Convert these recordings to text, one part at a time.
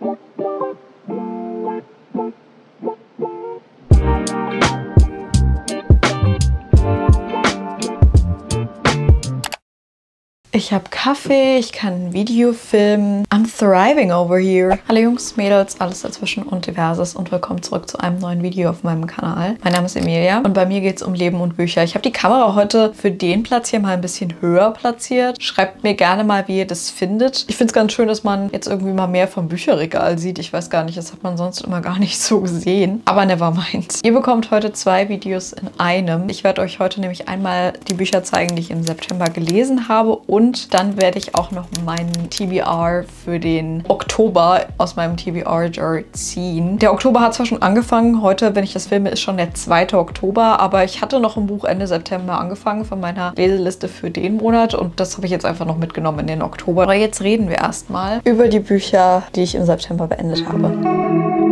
Thank you. Ich habe Kaffee, ich kann ein Video filmen. I'm thriving over here. Hallo Jungs, Mädels, alles dazwischen und diverses und willkommen zurück zu einem neuen Video auf meinem Kanal. Mein Name ist Emilia und bei mir geht es um Leben und Bücher. Ich habe die Kamera heute für den Platz hier mal ein bisschen höher platziert. Schreibt mir gerne mal, wie ihr das findet. Ich finde es ganz schön, dass man jetzt irgendwie mal mehr vom Bücherregal sieht. Ich weiß gar nicht, das hat man sonst immer gar nicht so gesehen. Aber never mind. Ihr bekommt heute zwei Videos in einem. Ich werde euch heute nämlich einmal die Bücher zeigen, die ich im September gelesen habe und und dann werde ich auch noch meinen TBR für den Oktober aus meinem TBR-Jar ziehen. Der Oktober hat zwar schon angefangen. Heute, wenn ich das filme, ist schon der 2. Oktober. Aber ich hatte noch ein Buch Ende September angefangen von meiner Leseliste für den Monat. Und das habe ich jetzt einfach noch mitgenommen in den Oktober. Aber jetzt reden wir erstmal über die Bücher, die ich im September beendet habe.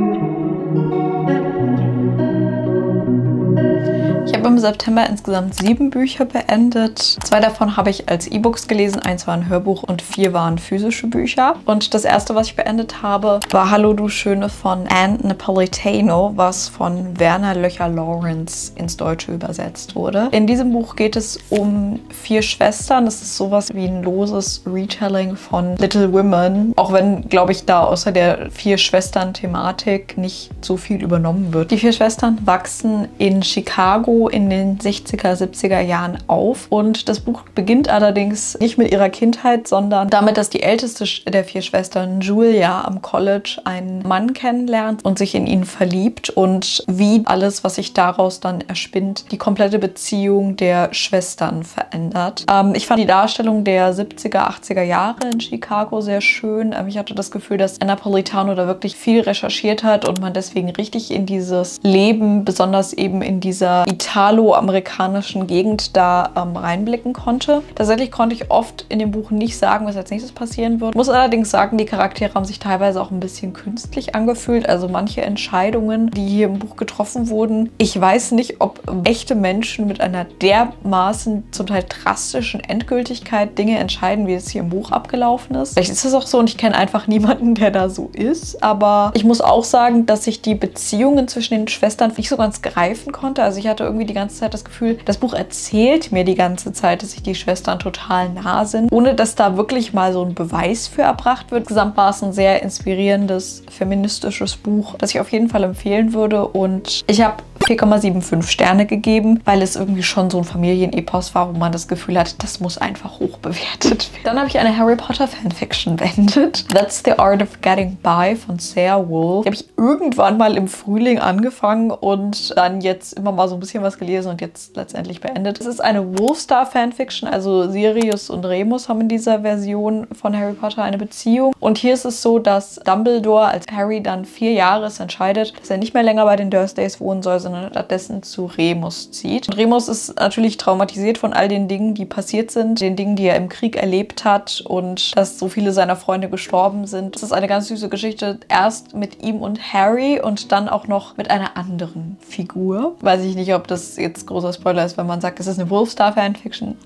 Ich habe im September insgesamt sieben Bücher beendet. Zwei davon habe ich als E-Books gelesen, eins war ein Hörbuch und vier waren physische Bücher. Und das erste, was ich beendet habe, war Hallo du Schöne von Anne Napolitano, was von Werner Löcher Lawrence ins Deutsche übersetzt wurde. In diesem Buch geht es um vier Schwestern. Das ist sowas wie ein loses Retelling von Little Women. Auch wenn, glaube ich, da außer der vier Schwestern-Thematik nicht so viel übernommen wird. Die vier Schwestern wachsen in Chicago in den 60er, 70er Jahren auf. Und das Buch beginnt allerdings nicht mit ihrer Kindheit, sondern damit, dass die älteste der vier Schwestern, Julia, am College einen Mann kennenlernt und sich in ihn verliebt und wie alles, was sich daraus dann erspinnt, die komplette Beziehung der Schwestern verändert. Ähm, ich fand die Darstellung der 70er, 80er Jahre in Chicago sehr schön. Ähm, ich hatte das Gefühl, dass Napolitano da wirklich viel recherchiert hat und man deswegen richtig in dieses Leben, besonders eben in dieser Italien italo-amerikanischen Gegend da ähm, reinblicken konnte. Tatsächlich konnte ich oft in dem Buch nicht sagen, was als nächstes passieren wird. Muss allerdings sagen, die Charaktere haben sich teilweise auch ein bisschen künstlich angefühlt. Also manche Entscheidungen, die hier im Buch getroffen wurden. Ich weiß nicht, ob echte Menschen mit einer dermaßen zum Teil drastischen Endgültigkeit Dinge entscheiden, wie es hier im Buch abgelaufen ist. Vielleicht ist es auch so und ich kenne einfach niemanden, der da so ist. Aber ich muss auch sagen, dass ich die Beziehungen zwischen den Schwestern nicht so ganz greifen konnte. Also ich hatte irgendwie die ganze Zeit das Gefühl, das Buch erzählt mir die ganze Zeit, dass sich die Schwestern total nah sind, ohne dass da wirklich mal so ein Beweis für erbracht wird. Insgesamt war es ein sehr inspirierendes feministisches Buch, das ich auf jeden Fall empfehlen würde und ich habe 4,75 Sterne gegeben, weil es irgendwie schon so ein Familienepos war, wo man das Gefühl hat, das muss einfach hoch bewertet werden. Dann habe ich eine Harry Potter Fanfiction beendet. That's the Art of Getting By von Sarah Wool. Die habe ich irgendwann mal im Frühling angefangen und dann jetzt immer mal so ein bisschen was gelesen und jetzt letztendlich beendet. Es ist eine Wolfstar Fanfiction, also Sirius und Remus haben in dieser Version von Harry Potter eine Beziehung. Und hier ist es so, dass Dumbledore als Harry dann vier Jahre ist entscheidet, dass er nicht mehr länger bei den Dursleys wohnen soll, sondern stattdessen zu Remus zieht. Und Remus ist natürlich traumatisiert von all den Dingen, die passiert sind, den Dingen, die er im Krieg erlebt hat und dass so viele seiner Freunde gestorben sind. Es ist eine ganz süße Geschichte, erst mit ihm und Harry und dann auch noch mit einer anderen Figur. Weiß ich nicht, ob das jetzt großer Spoiler ist, wenn man sagt, es ist eine Wolfstar-Fanfiction.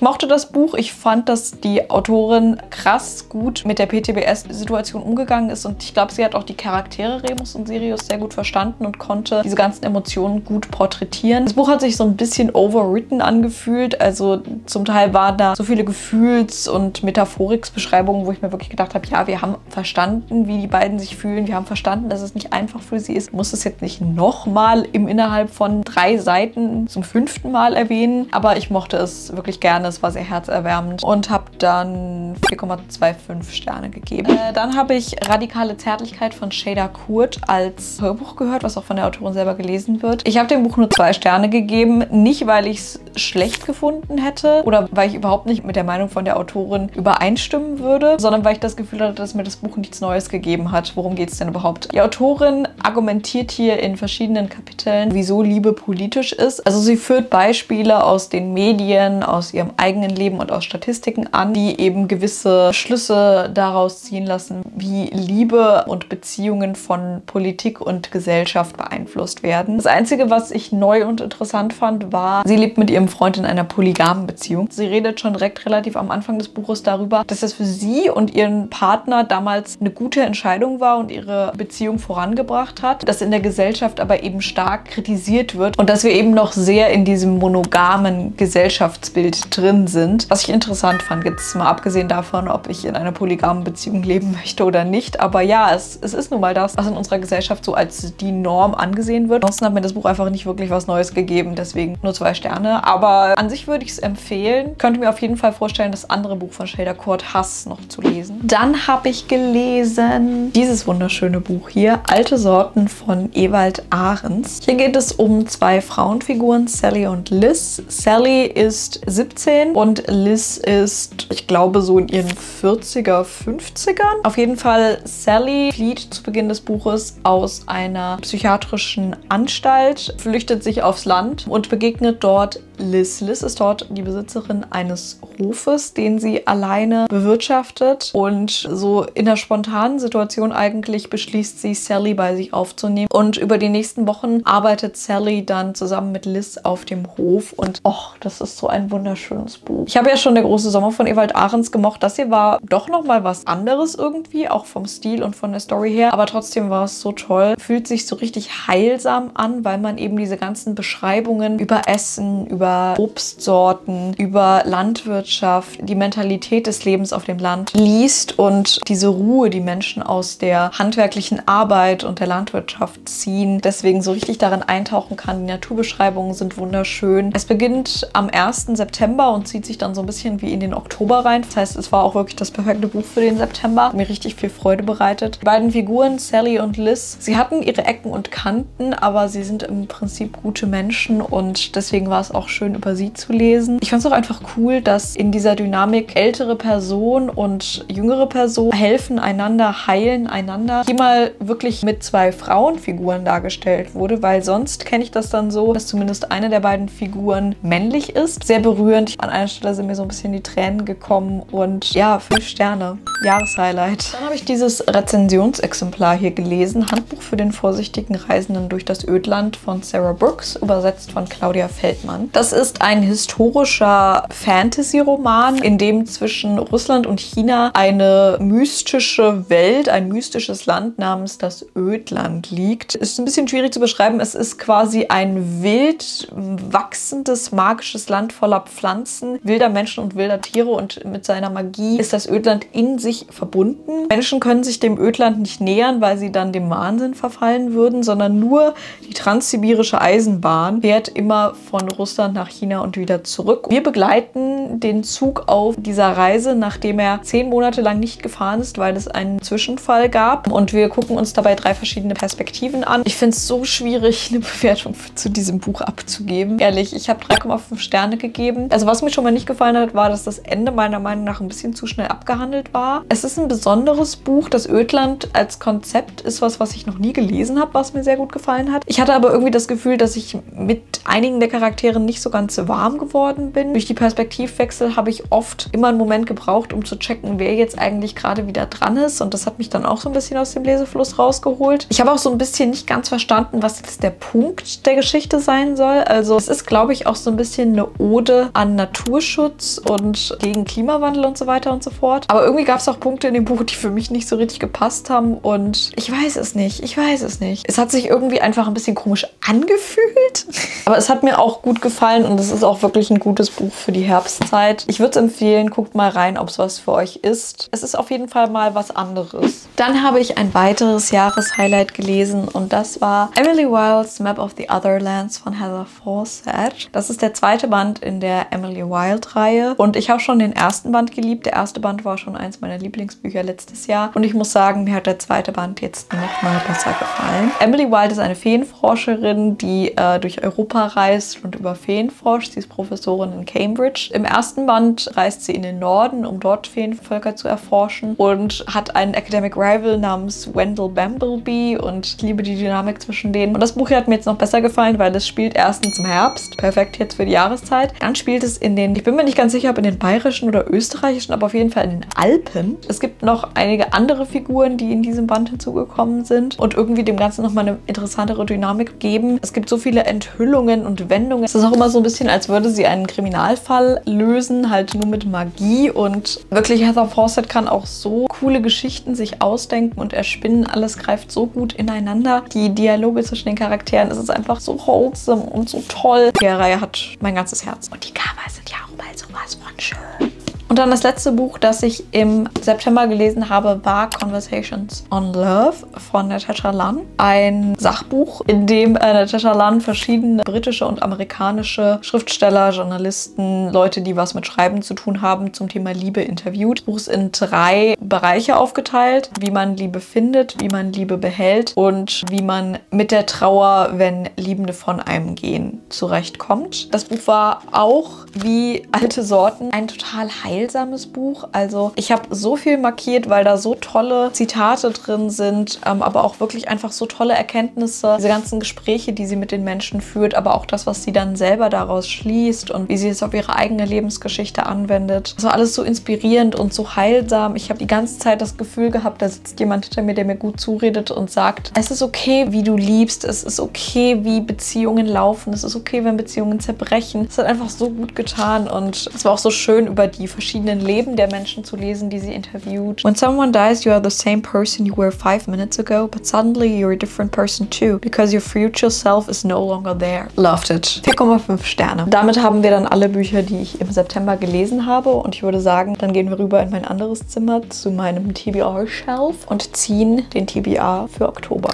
Ich mochte das Buch. Ich fand, dass die Autorin krass gut mit der PTBS-Situation umgegangen ist und ich glaube, sie hat auch die Charaktere Remus und Sirius sehr gut verstanden und konnte diese ganzen Emotionen gut porträtieren. Das Buch hat sich so ein bisschen overwritten angefühlt. Also zum Teil waren da so viele Gefühls- und Metaphoriksbeschreibungen, wo ich mir wirklich gedacht habe, ja, wir haben verstanden, wie die beiden sich fühlen. Wir haben verstanden, dass es nicht einfach für sie ist. Ich muss es jetzt nicht nochmal im innerhalb von drei Seiten zum fünften Mal erwähnen, aber ich mochte es wirklich gerne. Es war sehr herzerwärmend und habe dann 4,25 Sterne gegeben. Äh, dann habe ich Radikale Zärtlichkeit von Shada Kurt als Hörbuch gehört, was auch von der Autorin selber gelesen wird. Ich habe dem Buch nur zwei Sterne gegeben, nicht weil ich es schlecht gefunden hätte oder weil ich überhaupt nicht mit der Meinung von der Autorin übereinstimmen würde, sondern weil ich das Gefühl hatte, dass mir das Buch nichts Neues gegeben hat. Worum geht es denn überhaupt? Die Autorin argumentiert hier in verschiedenen Kapiteln, wieso Liebe politisch ist. Also sie führt Beispiele aus den Medien, aus ihrem eigenen Leben und aus Statistiken an, die eben gewisse Schlüsse daraus ziehen lassen, wie Liebe und Beziehungen von Politik und Gesellschaft beeinflusst werden. Das Einzige, was ich neu und interessant fand, war, sie lebt mit ihrem ihrem Freund in einer polygamen Beziehung. Sie redet schon direkt relativ am Anfang des Buches darüber, dass es für sie und ihren Partner damals eine gute Entscheidung war und ihre Beziehung vorangebracht hat, dass in der Gesellschaft aber eben stark kritisiert wird und dass wir eben noch sehr in diesem monogamen Gesellschaftsbild drin sind. Was ich interessant fand, jetzt mal abgesehen davon, ob ich in einer polygamen Beziehung leben möchte oder nicht. Aber ja, es, es ist nun mal das, was in unserer Gesellschaft so als die Norm angesehen wird. Ansonsten hat mir das Buch einfach nicht wirklich was Neues gegeben, deswegen nur zwei Sterne. Aber an sich würde ich es empfehlen. Könnte mir auf jeden Fall vorstellen, das andere Buch von Shader Court Hass noch zu lesen. Dann habe ich gelesen dieses wunderschöne Buch hier, Alte Sorten von Ewald Ahrens. Hier geht es um zwei Frauenfiguren, Sally und Liz. Sally ist 17 und Liz ist, ich glaube, so in ihren 40er, 50ern. Auf jeden Fall, Sally flieht zu Beginn des Buches aus einer psychiatrischen Anstalt, flüchtet sich aufs Land und begegnet dort Liz. Liz ist dort die Besitzerin eines Hofes, den sie alleine bewirtschaftet. Und so in der spontanen Situation eigentlich beschließt sie, Sally bei sich aufzunehmen. Und über die nächsten Wochen arbeitet Sally dann zusammen mit Liz auf dem Hof. Und och, das ist so ein wunderschönes Buch. Ich habe ja schon der große Sommer von Ewald Ahrens gemocht. Das hier war doch nochmal was anderes irgendwie, auch vom Stil und von der Story her. Aber trotzdem war es so toll. Fühlt sich so richtig heilsam an, weil man eben diese ganzen Beschreibungen über Essen, über über Obstsorten, über Landwirtschaft, die Mentalität des Lebens auf dem Land liest und diese Ruhe, die Menschen aus der handwerklichen Arbeit und der Landwirtschaft ziehen, deswegen so richtig darin eintauchen kann. Die Naturbeschreibungen sind wunderschön. Es beginnt am 1. September und zieht sich dann so ein bisschen wie in den Oktober rein. Das heißt, es war auch wirklich das perfekte Buch für den September. Mir richtig viel Freude bereitet. Die beiden Figuren, Sally und Liz, sie hatten ihre Ecken und Kanten, aber sie sind im Prinzip gute Menschen und deswegen war es auch schön, schön über sie zu lesen. Ich fand es auch einfach cool, dass in dieser Dynamik ältere Person und jüngere Person helfen einander, heilen einander. Hier mal wirklich mit zwei Frauenfiguren dargestellt wurde, weil sonst kenne ich das dann so, dass zumindest eine der beiden Figuren männlich ist. Sehr berührend. An einer Stelle sind mir so ein bisschen die Tränen gekommen und ja, fünf Sterne. Jahreshighlight. Dann habe ich dieses Rezensionsexemplar hier gelesen. Handbuch für den vorsichtigen Reisenden durch das Ödland von Sarah Brooks, übersetzt von Claudia Feldmann. Das das ist ein historischer Fantasy-Roman, in dem zwischen Russland und China eine mystische Welt, ein mystisches Land namens das Ödland liegt. Ist ein bisschen schwierig zu beschreiben. Es ist quasi ein wild wachsendes, magisches Land voller Pflanzen, wilder Menschen und wilder Tiere und mit seiner Magie ist das Ödland in sich verbunden. Menschen können sich dem Ödland nicht nähern, weil sie dann dem Wahnsinn verfallen würden, sondern nur die transsibirische Eisenbahn fährt immer von Russland nach nach China und wieder zurück. Wir begleiten den Zug auf dieser Reise, nachdem er zehn Monate lang nicht gefahren ist, weil es einen Zwischenfall gab. Und wir gucken uns dabei drei verschiedene Perspektiven an. Ich finde es so schwierig, eine Bewertung zu diesem Buch abzugeben. Ehrlich, ich habe 3,5 Sterne gegeben. Also was mir schon mal nicht gefallen hat, war, dass das Ende meiner Meinung nach ein bisschen zu schnell abgehandelt war. Es ist ein besonderes Buch. Das Ödland als Konzept ist was, was ich noch nie gelesen habe, was mir sehr gut gefallen hat. Ich hatte aber irgendwie das Gefühl, dass ich mit einigen der Charaktere nicht so ganz warm geworden bin. Durch die Perspektivwechsel habe ich oft immer einen Moment gebraucht, um zu checken, wer jetzt eigentlich gerade wieder dran ist. Und das hat mich dann auch so ein bisschen aus dem Lesefluss rausgeholt. Ich habe auch so ein bisschen nicht ganz verstanden, was jetzt der Punkt der Geschichte sein soll. Also es ist, glaube ich, auch so ein bisschen eine Ode an Naturschutz und gegen Klimawandel und so weiter und so fort. Aber irgendwie gab es auch Punkte in dem Buch, die für mich nicht so richtig gepasst haben. Und ich weiß es nicht. Ich weiß es nicht. Es hat sich irgendwie einfach ein bisschen komisch angefühlt. Aber es hat mir auch gut gefallen gefallen und es ist auch wirklich ein gutes Buch für die Herbstzeit. Ich würde es empfehlen, guckt mal rein, ob es was für euch ist. Es ist auf jeden Fall mal was anderes. Dann habe ich ein weiteres Jahreshighlight gelesen und das war Emily Wilds Map of the Otherlands von Heather Fawcett. Das ist der zweite Band in der Emily Wild Reihe und ich habe schon den ersten Band geliebt. Der erste Band war schon eins meiner Lieblingsbücher letztes Jahr und ich muss sagen, mir hat der zweite Band jetzt noch mal besser gefallen. Emily Wild ist eine Feenforscherin, die äh, durch Europa reist und über Feen forscht. Sie ist Professorin in Cambridge. Im ersten Band reist sie in den Norden, um dort Feenvölker zu erforschen und hat einen Academic Rival namens Wendell Bumblebee und ich liebe die Dynamik zwischen denen. Und das Buch hier hat mir jetzt noch besser gefallen, weil es spielt erstens im Herbst, perfekt jetzt für die Jahreszeit. Dann spielt es in den, ich bin mir nicht ganz sicher, ob in den bayerischen oder österreichischen, aber auf jeden Fall in den Alpen. Es gibt noch einige andere Figuren, die in diesem Band hinzugekommen sind und irgendwie dem Ganzen nochmal eine interessantere Dynamik geben. Es gibt so viele Enthüllungen und Wendungen. Es ist auch immer so ein bisschen, als würde sie einen Kriminalfall lösen, halt nur mit Magie. Und wirklich, Heather Fawcett kann auch so coole Geschichten sich ausdenken und erspinnen. Alles greift so gut ineinander. Die Dialoge zwischen den Charakteren, es ist einfach so wholesome und so toll. Die Reihe hat mein ganzes Herz. Und die Cover sind ja auch mal sowas von schön. Und dann das letzte Buch, das ich im September gelesen habe, war Conversations on Love von Natasha Lunn. Ein Sachbuch, in dem äh, Natasha Lunn verschiedene britische und amerikanische Schriftsteller, Journalisten, Leute, die was mit Schreiben zu tun haben, zum Thema Liebe interviewt. Das Buch ist in drei Bereiche aufgeteilt, wie man Liebe findet, wie man Liebe behält und wie man mit der Trauer, wenn Liebende von einem gehen, zurechtkommt. Das Buch war auch wie alte Sorten ein total heil heilsames Buch. Also ich habe so viel markiert, weil da so tolle Zitate drin sind, ähm, aber auch wirklich einfach so tolle Erkenntnisse. Diese ganzen Gespräche, die sie mit den Menschen führt, aber auch das, was sie dann selber daraus schließt und wie sie es auf ihre eigene Lebensgeschichte anwendet. Das war alles so inspirierend und so heilsam. Ich habe die ganze Zeit das Gefühl gehabt, da sitzt jemand hinter mir, der mir gut zuredet und sagt, es ist okay, wie du liebst, es ist okay, wie Beziehungen laufen, es ist okay, wenn Beziehungen zerbrechen. Es hat einfach so gut getan und es war auch so schön, über die verschiedenen verschiedenen Leben der Menschen zu lesen, die sie interviewt. When someone dies, you are the same person you were five minutes ago, but suddenly you're a different person too, because your future self is no longer there. Loved it. 4,5 Sterne. Damit haben wir dann alle Bücher, die ich im September gelesen habe und ich würde sagen, dann gehen wir rüber in mein anderes Zimmer zu meinem TBR-Shelf und ziehen den TBR für Oktober.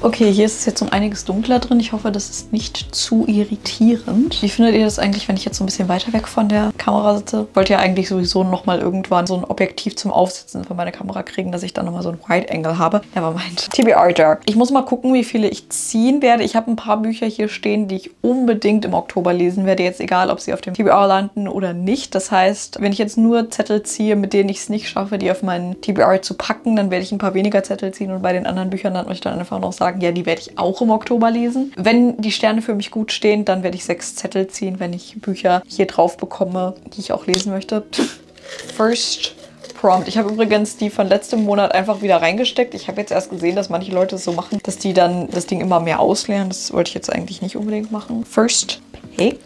Okay, hier ist es jetzt um einiges dunkler drin. Ich hoffe, das ist nicht zu irritierend. Wie findet ihr das eigentlich, wenn ich jetzt so ein bisschen weiter weg von der Kamera sitze? Ich wollte ja eigentlich sowieso nochmal irgendwann so ein Objektiv zum Aufsitzen von meiner Kamera kriegen, dass ich dann nochmal so ein Wide Angle habe. Nevermind. TBR Dark. Ich muss mal gucken, wie viele ich ziehen werde. Ich habe ein paar Bücher hier stehen, die ich unbedingt im Oktober lesen werde. Jetzt egal, ob sie auf dem TBR landen oder nicht. Das heißt, wenn ich jetzt nur Zettel ziehe, mit denen ich es nicht schaffe, die auf meinen TBR zu packen, dann werde ich ein paar weniger Zettel ziehen und bei den anderen Büchern dann ich dann einfach noch sagen, sagen, ja, die werde ich auch im Oktober lesen. Wenn die Sterne für mich gut stehen, dann werde ich sechs Zettel ziehen, wenn ich Bücher hier drauf bekomme, die ich auch lesen möchte. First Prompt. Ich habe übrigens die von letztem Monat einfach wieder reingesteckt. Ich habe jetzt erst gesehen, dass manche Leute es so machen, dass die dann das Ding immer mehr ausleeren. Das wollte ich jetzt eigentlich nicht unbedingt machen. First Pick.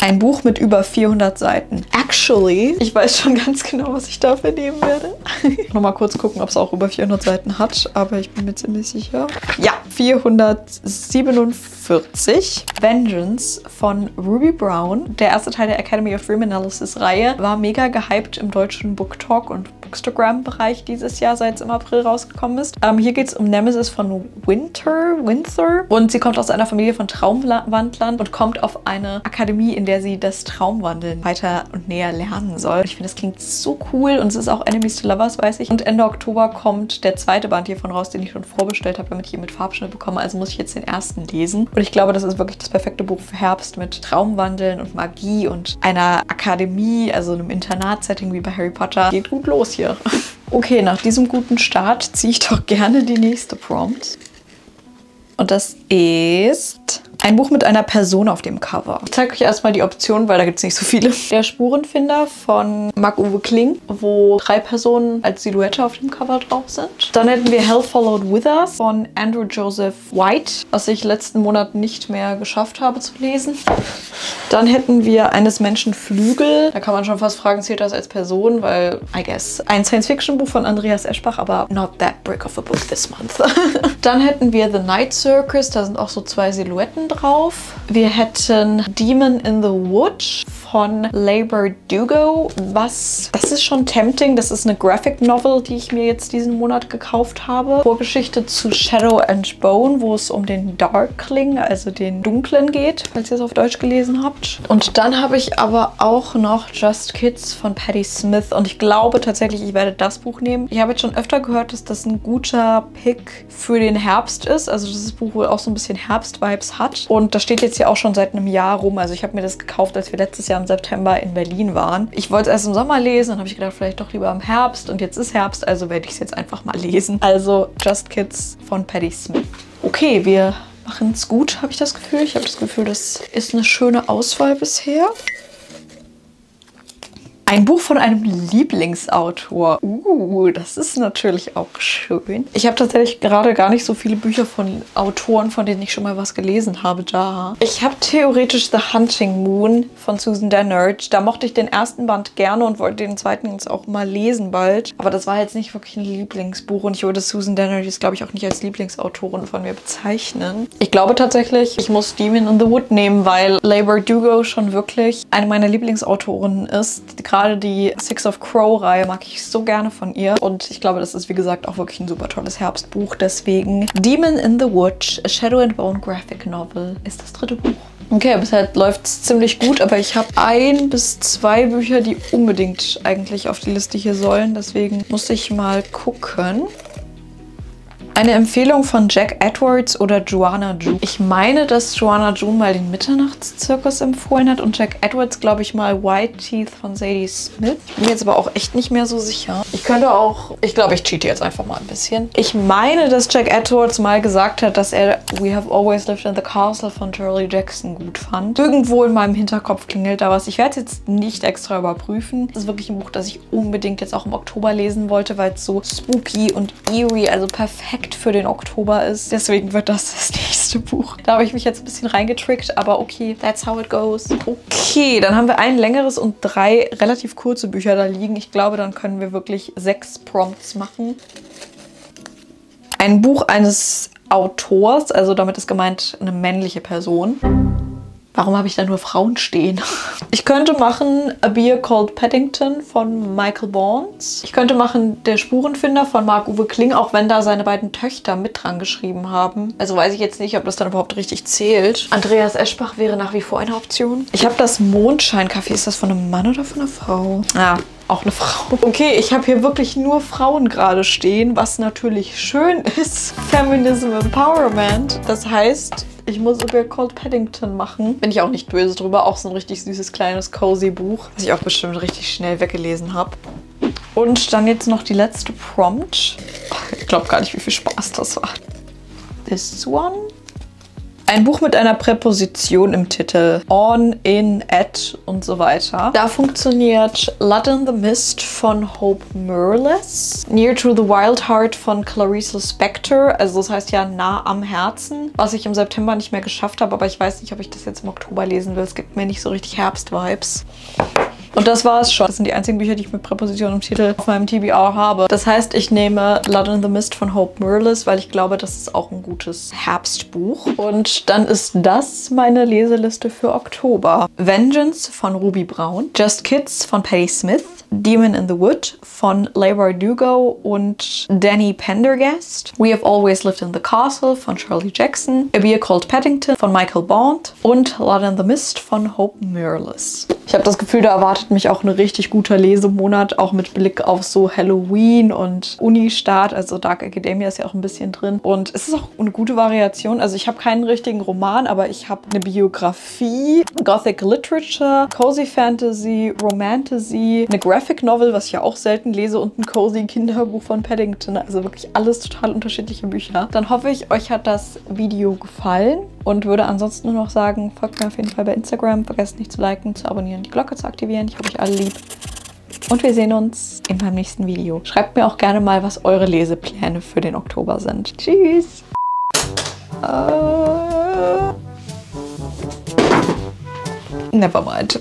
Ein Buch mit über 400 Seiten. Actually, ich weiß schon ganz genau, was ich dafür nehmen werde. Nochmal kurz gucken, ob es auch über 400 Seiten hat, aber ich bin mir ziemlich sicher. Ja, 447. Vengeance von Ruby Brown. Der erste Teil der Academy of Dream Analysis Reihe war mega gehypt im deutschen Book Talk und Bookstagram-Bereich dieses Jahr, seit es im April rausgekommen ist. Ähm, hier geht es um Nemesis von Winter, Winter. Und sie kommt aus einer Familie von Traumwandlern und kommt auf eine Akademie, in der sie das Traumwandeln weiter und näher lernen soll. Ich finde, das klingt so cool und es ist auch Enemies to Lovers, weiß ich. Und Ende Oktober kommt der zweite Band hiervon raus, den ich schon vorbestellt habe, damit ich ihn mit Farbschnitt bekomme. Also muss ich jetzt den ersten lesen. Und ich glaube, das ist wirklich das perfekte Buch für Herbst mit Traumwandeln und Magie und einer Akademie, also einem Internatsetting wie bei Harry Potter. Geht gut los hier. Okay, nach diesem guten Start ziehe ich doch gerne die nächste Prompt. Und das ist ein Buch mit einer Person auf dem Cover. Ich zeige euch erstmal die Optionen, weil da gibt es nicht so viele. Der Spurenfinder von Marc-Uwe Kling, wo drei Personen als Silhouette auf dem Cover drauf sind. Dann hätten wir Hell Followed With Us von Andrew Joseph White, was ich letzten Monat nicht mehr geschafft habe zu lesen. Dann hätten wir eines Menschen Flügel. Da kann man schon fast fragen, zählt das als Person, weil, I guess, ein Science-Fiction-Buch von Andreas Eschbach, aber not that brick of a book this month. Dann hätten wir The Night Circus, da sind auch so zwei Silhouetten drauf. Wir hätten Demon in the Wood von Labor Dugo, was, das ist schon tempting. Das ist eine Graphic Novel, die ich mir jetzt diesen Monat gekauft habe. Vorgeschichte zu Shadow and Bone, wo es um den Darkling, also den Dunklen geht, falls ihr es auf Deutsch gelesen habt. Und dann habe ich aber auch noch Just Kids von Patti Smith und ich glaube tatsächlich, ich werde das Buch nehmen. Ich habe jetzt schon öfter gehört, dass das ein guter Pick für den Herbst ist, also dass das Buch wohl auch so ein bisschen Herbst-Vibes hat. Und das steht jetzt ja auch schon seit einem Jahr rum, also ich habe mir das gekauft, als wir letztes Jahr im September in Berlin waren. Ich wollte es erst im Sommer lesen, dann habe ich gedacht, vielleicht doch lieber im Herbst und jetzt ist Herbst, also werde ich es jetzt einfach mal lesen. Also Just Kids von Patti Smith. Okay, wir machen es gut, habe ich das Gefühl. Ich habe das Gefühl, das ist eine schöne Auswahl bisher. Ein Buch von einem Lieblingsautor. Uh, das ist natürlich auch schön. Ich habe tatsächlich gerade gar nicht so viele Bücher von Autoren, von denen ich schon mal was gelesen habe, da. Ich habe theoretisch The Hunting Moon von Susan Dennard. Da mochte ich den ersten Band gerne und wollte den zweiten jetzt auch mal lesen bald. Aber das war jetzt nicht wirklich ein Lieblingsbuch und ich würde Susan Dennard jetzt, glaube ich, auch nicht als Lieblingsautorin von mir bezeichnen. Ich glaube tatsächlich, ich muss Demon in the Wood nehmen, weil Labor Dugo schon wirklich eine meiner Lieblingsautorinnen ist. Gerade die Six of Crow-Reihe mag ich so gerne von ihr. Und ich glaube, das ist, wie gesagt, auch wirklich ein super tolles Herbstbuch. Deswegen Demon in the Wood, a Shadow and Bone Graphic Novel ist das dritte Buch. Okay, bisher läuft es ziemlich gut, aber ich habe ein bis zwei Bücher, die unbedingt eigentlich auf die Liste hier sollen. Deswegen muss ich mal gucken. Eine Empfehlung von Jack Edwards oder Joanna June. Ich meine, dass Joanna June mal den Mitternachtszirkus empfohlen hat und Jack Edwards, glaube ich, mal White Teeth von Sadie Smith. Ich bin mir jetzt aber auch echt nicht mehr so sicher. Ich könnte auch, ich glaube, ich cheate jetzt einfach mal ein bisschen. Ich meine, dass Jack Edwards mal gesagt hat, dass er We Have Always Lived in the Castle von Shirley Jackson gut fand. Irgendwo in meinem Hinterkopf klingelt da was. Ich werde es jetzt nicht extra überprüfen. Das ist wirklich ein Buch, das ich unbedingt jetzt auch im Oktober lesen wollte, weil es so spooky und eerie, also perfekt perfekt für den Oktober ist. Deswegen wird das das nächste Buch. Da habe ich mich jetzt ein bisschen reingetrickt, aber okay, that's how it goes. Okay, dann haben wir ein längeres und drei relativ kurze Bücher da liegen. Ich glaube, dann können wir wirklich sechs Prompts machen. Ein Buch eines Autors, also damit ist gemeint eine männliche Person. Warum habe ich da nur Frauen stehen? Ich könnte machen A Beer Called Paddington von Michael Bonds. Ich könnte machen Der Spurenfinder von Marc-Uwe Kling, auch wenn da seine beiden Töchter mit dran geschrieben haben. Also weiß ich jetzt nicht, ob das dann überhaupt richtig zählt. Andreas Eschbach wäre nach wie vor eine Option. Ich habe das Mondscheincafé. Ist das von einem Mann oder von einer Frau? Ja, auch eine Frau. Okay, ich habe hier wirklich nur Frauen gerade stehen, was natürlich schön ist. Feminism Empowerment. Das heißt, ich muss über Cold Paddington machen. Bin ich auch nicht böse drüber. Auch so ein richtig süßes, kleines, cozy Buch, was ich auch bestimmt richtig schnell weggelesen habe. Und dann jetzt noch die letzte Prompt. Ich glaube gar nicht, wie viel Spaß das war. This one. Ein Buch mit einer Präposition im Titel. On, in, at und so weiter. Da funktioniert Blood in the Mist von Hope Merlis. Near to the Wild Heart von Clarissa Spector. Also das heißt ja nah am Herzen. Was ich im September nicht mehr geschafft habe, aber ich weiß nicht, ob ich das jetzt im Oktober lesen will. Es gibt mir nicht so richtig Herbst-Vibes. Und das war es schon. Das sind die einzigen Bücher, die ich mit Präposition im Titel auf meinem TBR habe. Das heißt, ich nehme Blood in the Mist von Hope Merlis, weil ich glaube, das ist auch ein gutes Herbstbuch. Und dann ist das meine Leseliste für Oktober. Vengeance von Ruby Braun, Just Kids von Patty Smith, Demon in the Wood von Leigh Dugo und Danny Pendergast, We Have Always Lived in the Castle von Shirley Jackson, A Beer Called Paddington von Michael Bond und Blood in the Mist von Hope Merlis. Ich habe das Gefühl, da erwartet mich auch ein richtig guter Lesemonat, auch mit Blick auf so Halloween und Uni-Start. Also Dark Academia ist ja auch ein bisschen drin. Und es ist auch eine gute Variation. Also ich habe keinen richtigen Roman, aber ich habe eine Biografie, Gothic Literature, Cozy Fantasy, Romantasy, eine Graphic Novel, was ich ja auch selten lese, und ein Cozy Kinderbuch von Paddington. Also wirklich alles total unterschiedliche Bücher. Dann hoffe ich, euch hat das Video gefallen und würde ansonsten nur noch sagen, folgt mir auf jeden Fall bei Instagram. Vergesst nicht zu liken, zu abonnieren, die Glocke zu aktivieren. Ich habe euch alle lieb. Und wir sehen uns in meinem nächsten Video. Schreibt mir auch gerne mal, was eure Lesepläne für den Oktober sind. Tschüss! Uh, never mind.